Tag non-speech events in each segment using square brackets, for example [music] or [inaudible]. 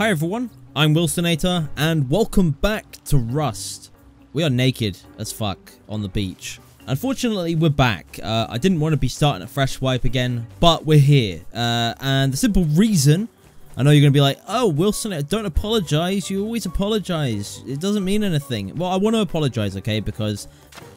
Hi everyone, I'm Wilsonator, and welcome back to Rust. We are naked as fuck on the beach. Unfortunately, we're back. Uh, I didn't want to be starting a fresh wipe again, but we're here. Uh, and the simple reason, I know you're going to be like, oh, Wilson, don't apologize. You always apologize. It doesn't mean anything. Well, I want to apologize, okay, because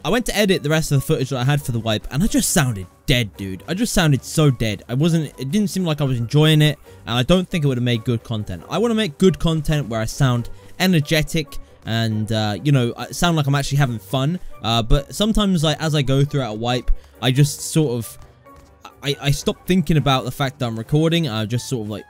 I went to edit the rest of the footage that I had for the wipe, and I just sounded dead, dude. I just sounded so dead. I wasn't, it didn't seem like I was enjoying it, and I don't think it would have made good content. I want to make good content where I sound energetic, and uh, you know I sound like I'm actually having fun uh, but sometimes like as I go throughout a wipe I just sort of I, I stop thinking about the fact that I'm recording I just sort of like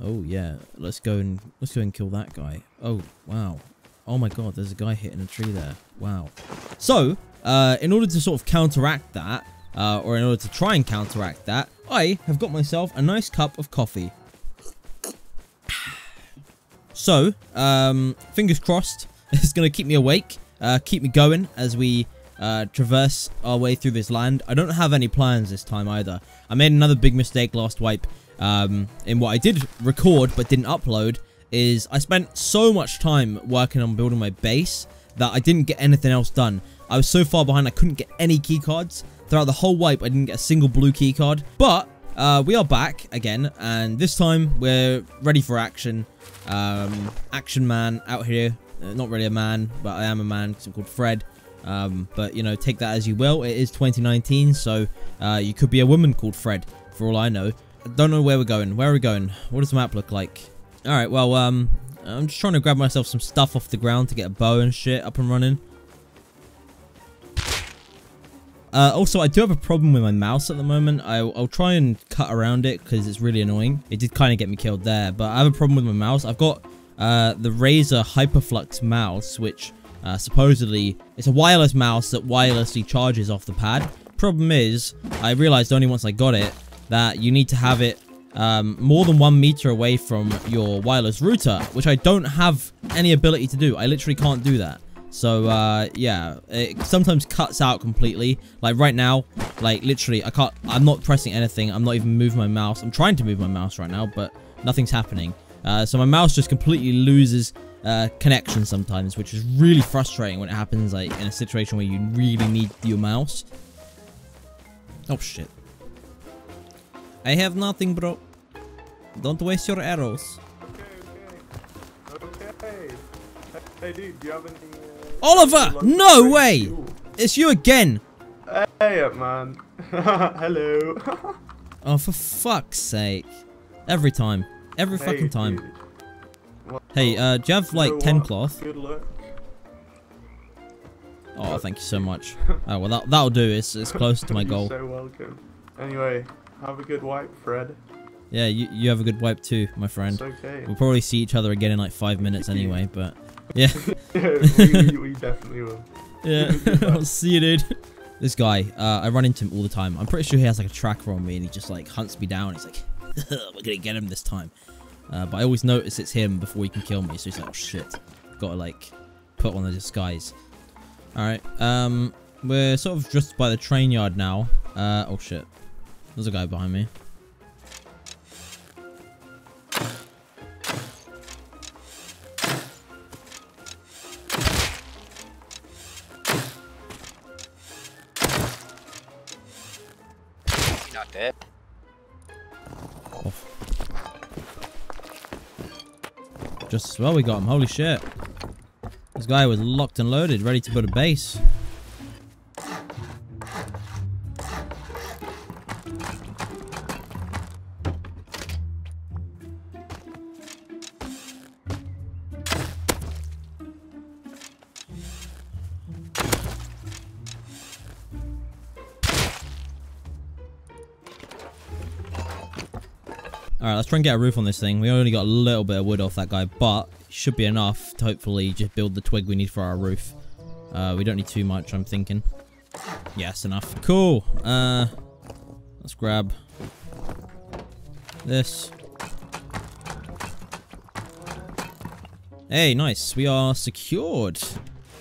oh yeah. Let's go and let's go and kill that guy. Oh wow. Oh my god there's a guy hitting a tree there. Wow. So uh, in order to sort of counteract that uh, or in order to try and counteract that I have got myself a nice cup of coffee. [sighs] So um, fingers crossed [laughs] it's going to keep me awake, uh, keep me going as we uh, traverse our way through this land. I don't have any plans this time either. I made another big mistake last wipe um, in what I did record but didn't upload is I spent so much time working on building my base that I didn't get anything else done. I was so far behind I couldn't get any keycards. Throughout the whole wipe I didn't get a single blue keycard. But uh, we are back again and this time we're ready for action. Um, action man out here uh, not really a man, but I am a man because I'm called Fred. Um, but, you know, take that as you will. It is 2019, so uh, you could be a woman called Fred, for all I know. I don't know where we're going. Where are we going? What does the map look like? Alright, well, um, I'm just trying to grab myself some stuff off the ground to get a bow and shit up and running. Uh, also, I do have a problem with my mouse at the moment. I'll, I'll try and cut around it because it's really annoying. It did kind of get me killed there, but I have a problem with my mouse. I've got uh, the Razer Hyperflux mouse, which uh, supposedly it's a wireless mouse that wirelessly charges off the pad. Problem is, I realized only once I got it that you need to have it um, more than one meter away from your wireless router, which I don't have any ability to do. I literally can't do that. So, uh, yeah, it sometimes cuts out completely. Like right now, like literally, I can't, I'm not pressing anything. I'm not even moving my mouse. I'm trying to move my mouse right now, but nothing's happening. Uh, so my mouse just completely loses uh, connection sometimes, which is really frustrating when it happens like in a situation where you really need your mouse. Oh shit. I have nothing, bro. Don't waste your arrows. Okay, okay. Okay. Hey, dude, do you have any... Uh, Oliver! No way! It's you again! Hey, up, man. [laughs] Hello. oh, for fuck's sake. Every time. Every hey, fucking time. Hey, uh, do you have like 10 cloth? Good luck. Oh, thank you so much. [laughs] oh, well, that, that'll do. It's, it's close to my [laughs] goal. You're so welcome. Anyway, have a good wipe, Fred. Yeah, you, you have a good wipe too, my friend. It's okay. We'll probably see each other again in like five minutes [laughs] anyway, but yeah. yeah we, we, we, definitely will. Yeah, I'll see you, dude. This guy, uh, I run into him all the time. I'm pretty sure he has like a tracker on me and he just like hunts me down. He's like, we're gonna get him this time. Uh, but I always notice it's him before he can kill me. So he's like, oh shit. Gotta like put on the disguise. Alright. Um, we're sort of just by the train yard now. Uh, oh shit. There's a guy behind me. Not dead. Just as well we got him. Holy shit. This guy was locked and loaded, ready to put a base. Alright, let's try and get a roof on this thing. We only got a little bit of wood off that guy, but should be enough to hopefully just build the twig we need for our roof. Uh, we don't need too much, I'm thinking. Yes, enough. Cool. Uh, let's grab this. Hey, nice. We are secured.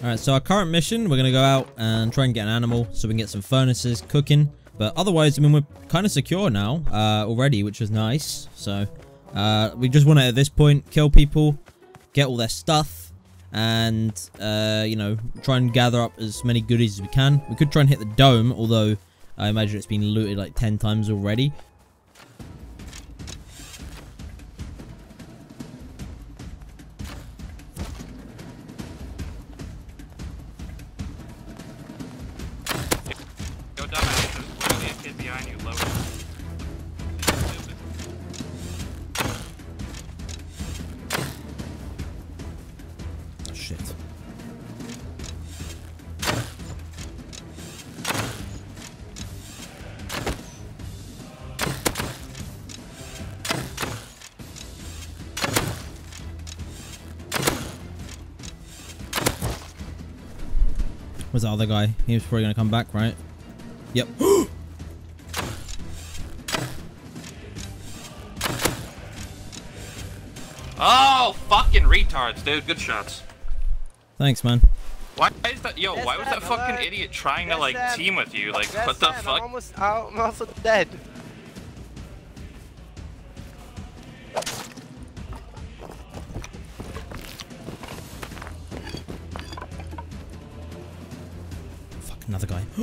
Alright, so our current mission, we're going to go out and try and get an animal so we can get some furnaces cooking. But otherwise, I mean, we're kind of secure now uh, already, which is nice. So Uh, we just want to, at this point, kill people, get all their stuff, and, uh, you know, try and gather up as many goodies as we can. We could try and hit the dome, although I imagine it's been looted like 10 times already. Where's the other guy? He was probably gonna come back, right? Yep. [gasps] Oh, fucking retards, dude. Good shots. Thanks, man. Why is that? Yo, That's why was not that fucking hard. idiot trying to like not- team with you? Like, That's what the sad, I'm fuck? almost, I'm also dead. Another guy. [gasps] I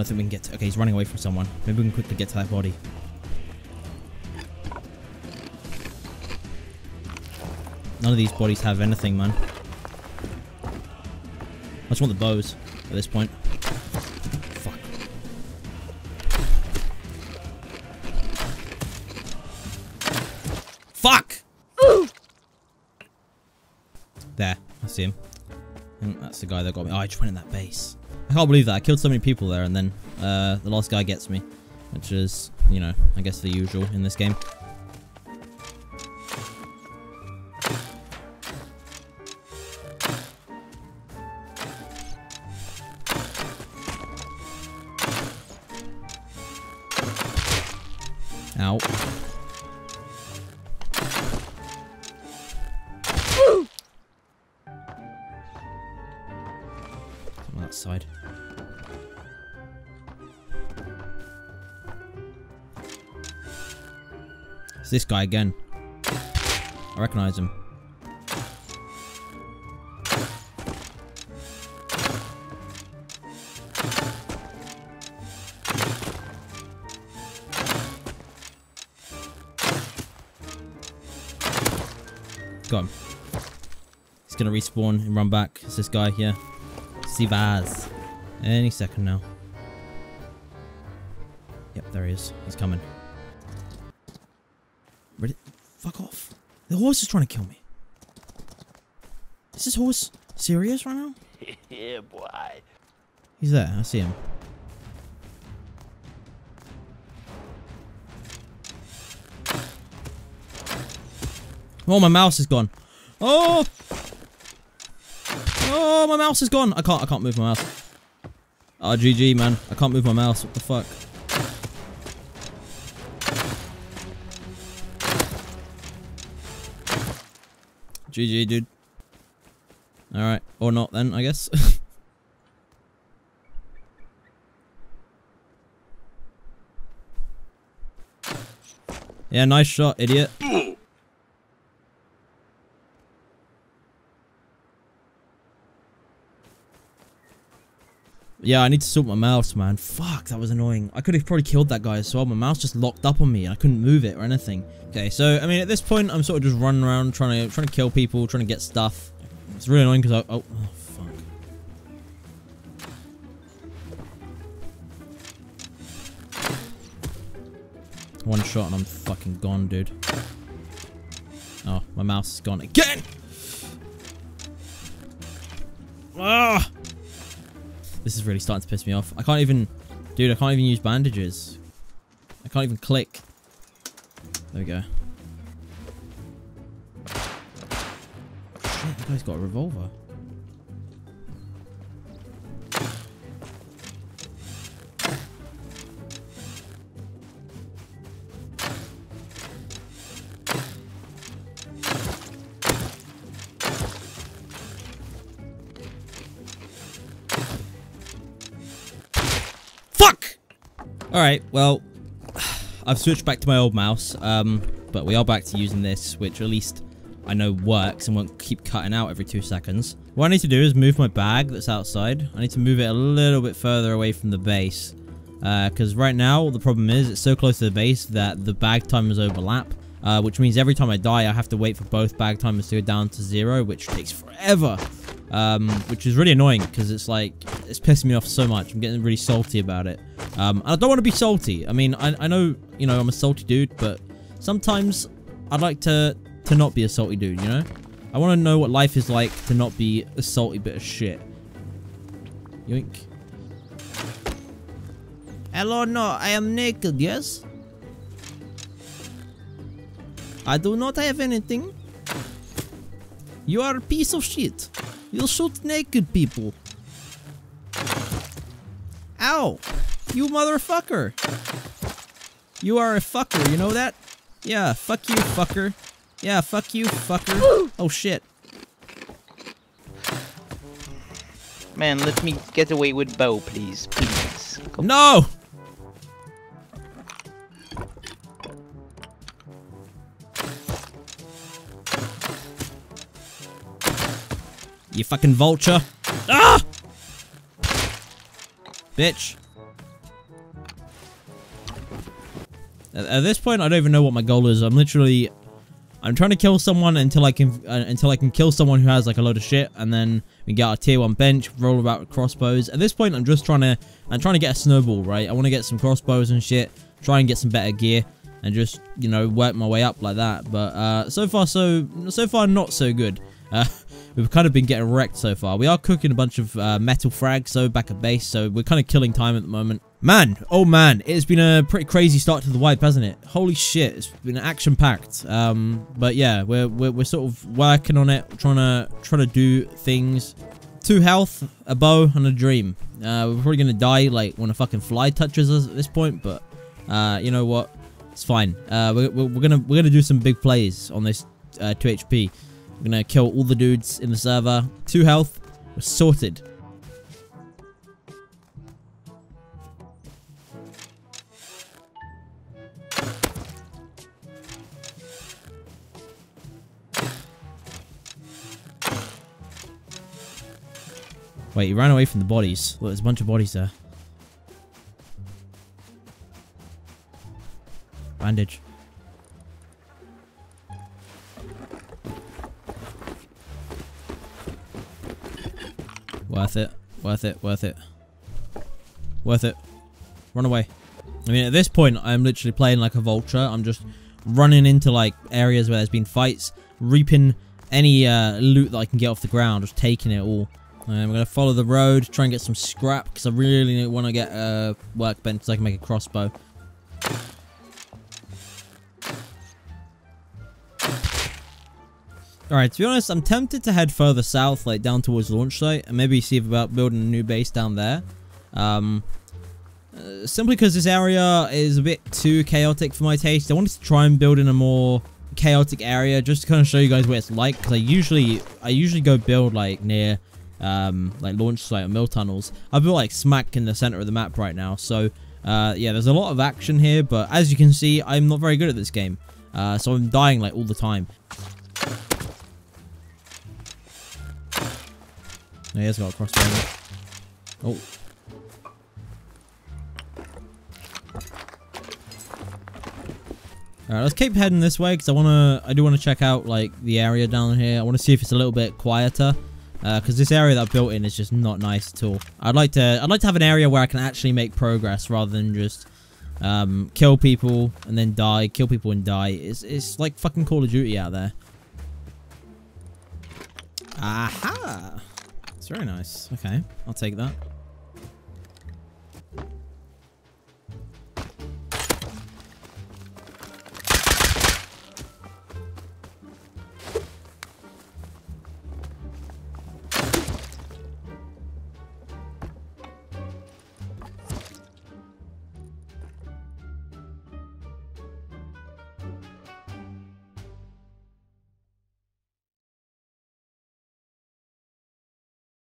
don't think we can get to... Okay, he's running away from someone. Maybe we can quickly get to that body. None of these bodies have anything, man. I just want the bows at this point. Fuck. Fuck! There, I see him. Think that's the guy that got me. Oh, I just went in that base. I can't believe that. I killed so many people there and then uh, the last guy gets me. Which is, you know, I guess the usual in this game. Side. It's this guy again. I recognize him. Got him. He's gonna respawn and run back. It's this guy here. Sivaz. Any second now. Yep, there he is. He's coming. Ready? Fuck off. The horse is trying to kill me. Is this horse serious right now? [laughs] yeah, boy. He's there. I see him. Oh, my mouse is gone. Oh! Oh, my mouse is gone. I can't. I can't move my mouse. Ah, oh, GG, man. I can't move my mouse. What the fuck? GG, dude. Alright. Or not then, I guess. [laughs] yeah, nice shot, idiot. Yeah, I need to sort my mouse, man. Fuck, that was annoying. I could have probably killed that guy as well. My mouse just locked up on me and I couldn't move it or anything. Okay, so, I mean, at this point, I'm sort of just running around trying to trying to kill people, trying to get stuff. It's really annoying because I... Oh, oh, fuck. One shot and I'm fucking gone, dude. Oh, my mouse is gone again! Ah! This is really starting to piss me off. I can't even... Dude, I can't even use bandages. I can't even click. There we go. Shit, that guy's got a revolver. Alright, well... I've switched back to my old mouse, um, but we are back to using this, which at least I know works and won't keep cutting out every two seconds. What I need to do is move my bag that's outside. I need to move it a little bit further away from the base. Because right now, the problem is it's so close to the base that the bag timers overlap. Uh, which means every time I die, I have to wait for both bag timers to go down to zero, which takes forever. Um, which is really annoying because it's like, it's pissing me off so much. I'm getting really salty about it. Um, and I don't want to be salty. I mean, I, I know, you know, I'm a salty dude, but sometimes I'd like to, to not be a salty dude, you know? I want to know what life is like to not be a salty bit of shit. Yoink. Hello, no, I am naked, yes? I do not have anything. You are a piece of shit. You shoot naked people. Ow! You motherfucker! You are a fucker, you know that? Yeah, fuck you, fucker. Yeah, fuck you, fucker. [gasps] Oh shit. Man, let me get away with bow, please. Please. Come No! You fucking vulture. Ah! Bitch. At, this point, I don't even know what my goal is. I'm literally... I'm trying to kill someone until I can uh, until I can kill someone who has like a load of shit, and then we get our tier one bench, roll about with crossbows. At this point, I'm just trying to I'm trying to get a snowball, right? I want to get some crossbows and shit, try and get some better gear, and just you know work my way up like that. But uh, so far, so so far not so good. Uh, we've kind of been getting wrecked so far. We are cooking a bunch of uh, metal frags, so back at base, so we're kind of killing time at the moment. Man, oh man, it's been a pretty crazy start to the wipe, hasn't it? Holy shit, it's been action-packed. Um, but yeah, we're, we're, we're sort of working on it, trying to trying to do things. Two health, a bow, and a dream. Uh, we're probably gonna die like when a fucking fly touches us at this point, but uh, you know what? It's fine. Uh, we're, we're, we're gonna we're gonna do some big plays on this uh, 2 HP. We're gonna kill all the dudes in the server. Two health. We're sorted. Wait, he ran away from the bodies. Look, there's a bunch of bodies there. Bandage. Worth it. Worth it. Worth it. Worth it. Run away. I mean, at this point, I'm literally playing like a vulture. I'm just running into like areas where there's been fights, reaping any uh, loot that I can get off the ground, just taking it all. And I'm going to follow the road, try and get some scrap, because I really want to get a workbench so I can make a crossbow. Alright, to be honest, I'm tempted to head further south, like down towards launch site, and maybe see about building a new base down there. Um, uh, simply because this area is a bit too chaotic for my taste. I wanted to try and build in a more chaotic area, just to kind of show you guys what it's like, because I usually, I usually go build like near, um, like launch site or mill tunnels. I built like smack in the center of the map right now, so uh, yeah, there's a lot of action here, but as you can see, I'm not very good at this game. Uh, so I'm dying like all the time. No, he has got a crossbow. Oh. Alright, let's keep heading this way because I want to, I do want to check out like the area down here. I want to see if it's a little bit quieter because uh, this area that I've built in is just not nice at all. I'd like to, I'd like to have an area where I can actually make progress rather than just um, kill people and then die, kill people and die. It's, it's like fucking Call of Duty out there. Aha! It's very nice. Okay, I'll take that.